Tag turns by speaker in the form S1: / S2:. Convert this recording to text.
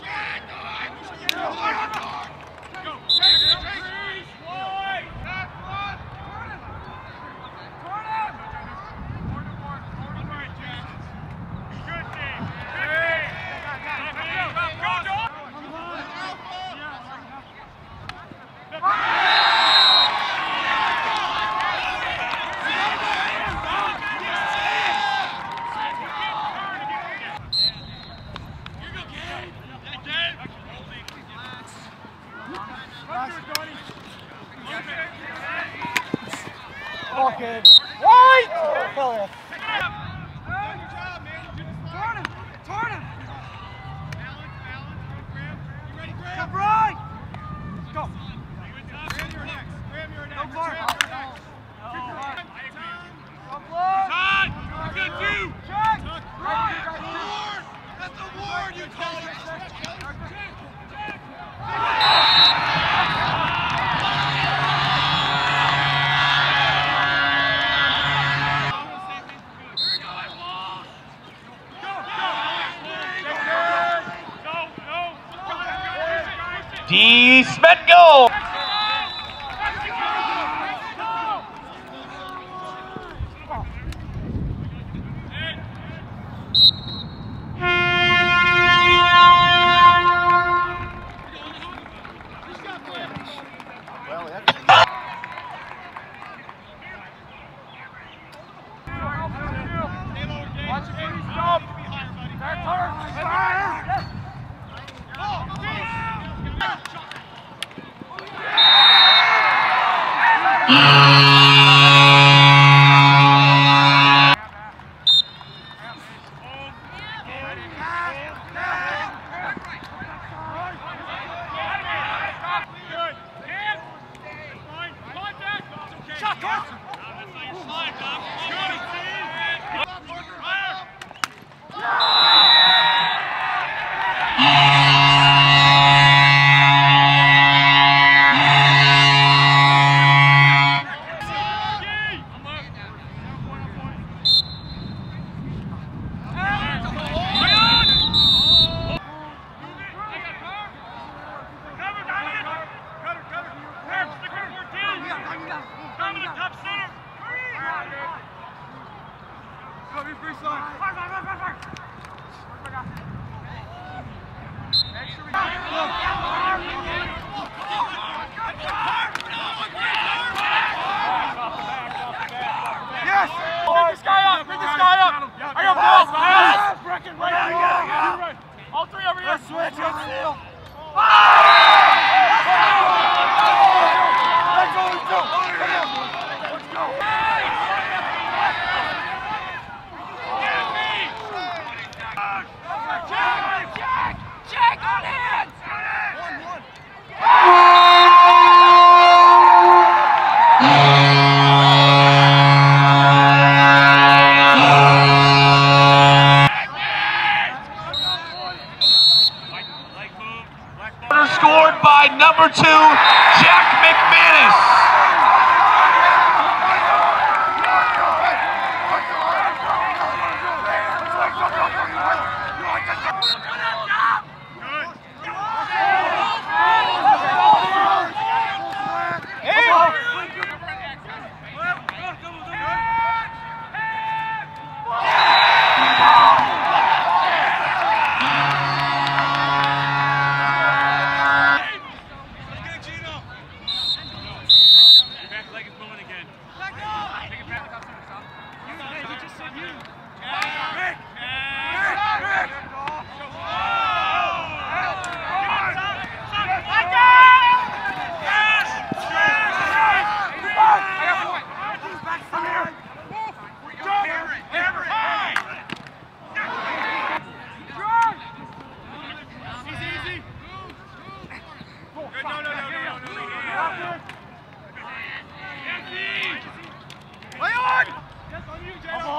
S1: Shut up! Come right! Go!
S2: Let go. Shot, Carson! Slide, Doc. Good. High
S1: Yes! By number two, Jack McManus.
S2: Yes!